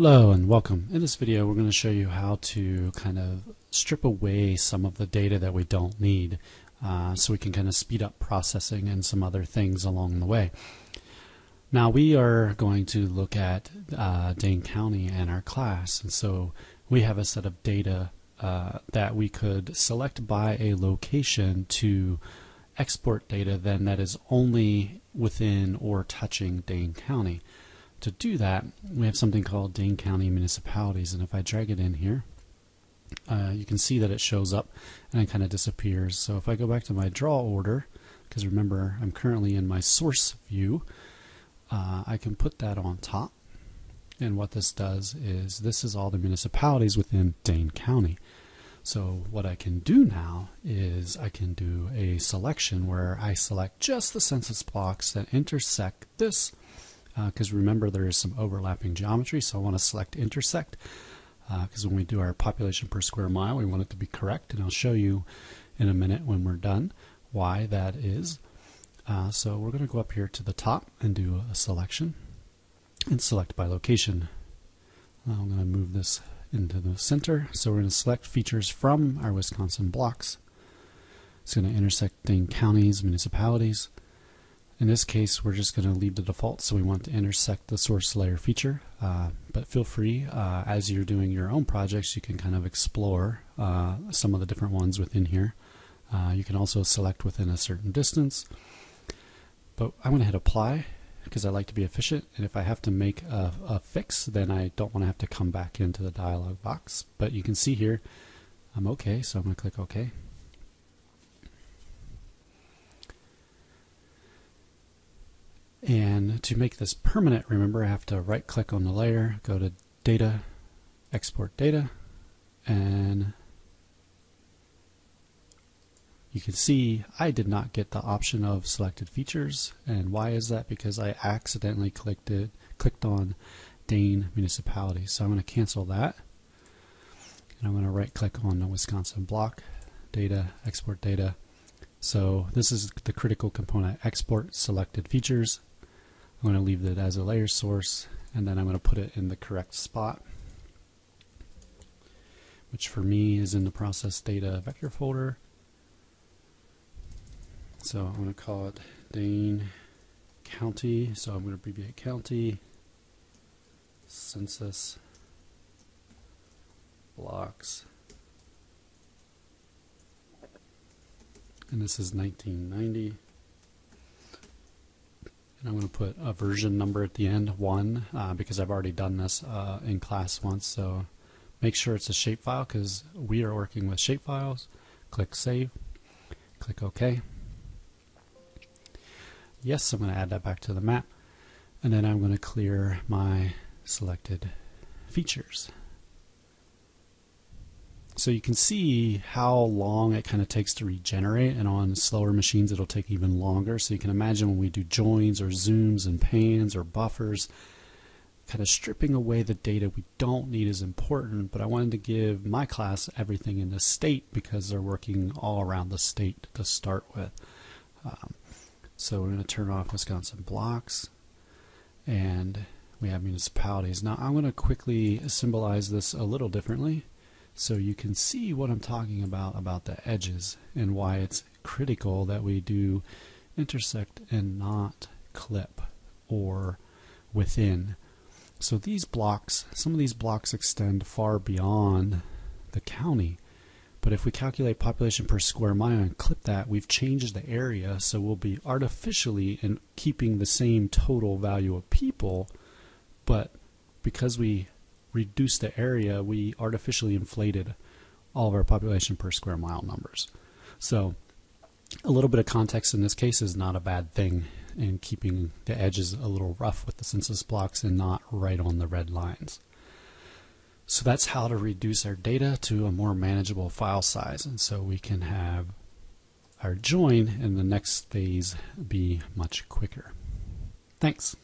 Hello and welcome. In this video we're going to show you how to kind of strip away some of the data that we don't need uh, so we can kind of speed up processing and some other things along the way. Now we are going to look at uh, Dane County and our class and so we have a set of data uh, that we could select by a location to export data then that is only within or touching Dane County to do that, we have something called Dane County Municipalities, and if I drag it in here, uh, you can see that it shows up and it kind of disappears. So if I go back to my draw order, because remember I'm currently in my source view, uh, I can put that on top. And what this does is this is all the municipalities within Dane County. So what I can do now is I can do a selection where I select just the census blocks that intersect this because uh, remember there is some overlapping geometry so I want to select intersect because uh, when we do our population per square mile we want it to be correct and I'll show you in a minute when we're done why that is. Uh, so we're going to go up here to the top and do a selection and select by location. I'm going to move this into the center so we're going to select features from our Wisconsin blocks. It's going to intersecting counties municipalities in this case, we're just going to leave the default, so we want to intersect the source layer feature. Uh, but feel free, uh, as you're doing your own projects, you can kind of explore uh, some of the different ones within here. Uh, you can also select within a certain distance. But I'm going to hit apply because I like to be efficient. And if I have to make a, a fix, then I don't want to have to come back into the dialog box. But you can see here, I'm okay, so I'm going to click OK. And to make this permanent, remember I have to right click on the layer, go to data, export data, and you can see I did not get the option of selected features. And why is that? Because I accidentally clicked it, clicked on Dane Municipality. So I'm going to cancel that. And I'm going to right click on the Wisconsin block, data, export data. So this is the critical component, export selected features. I'm going to leave it as a layer source and then I'm going to put it in the correct spot which for me is in the process data vector folder. So I'm going to call it Dane County so I'm going to abbreviate county census blocks. And this is 1990 and I'm going to put a version number at the end, 1, uh, because I've already done this uh, in class once. So make sure it's a shapefile because we are working with shapefiles. Click Save. Click OK. Yes, I'm going to add that back to the map. And then I'm going to clear my selected features. So you can see how long it kind of takes to regenerate and on slower machines it'll take even longer. So you can imagine when we do joins or zooms and pans or buffers, kind of stripping away the data we don't need is important, but I wanted to give my class everything in the state because they're working all around the state to start with. Um, so we're going to turn off Wisconsin blocks and we have municipalities. Now I'm going to quickly symbolize this a little differently so you can see what I'm talking about about the edges and why it's critical that we do intersect and not clip or within. So these blocks, some of these blocks extend far beyond the county. But if we calculate population per square mile and clip that, we've changed the area, so we'll be artificially in keeping the same total value of people, but because we reduced the area, we artificially inflated all of our population per square mile numbers. So a little bit of context in this case is not a bad thing in keeping the edges a little rough with the census blocks and not right on the red lines. So that's how to reduce our data to a more manageable file size and so we can have our join in the next phase be much quicker. Thanks.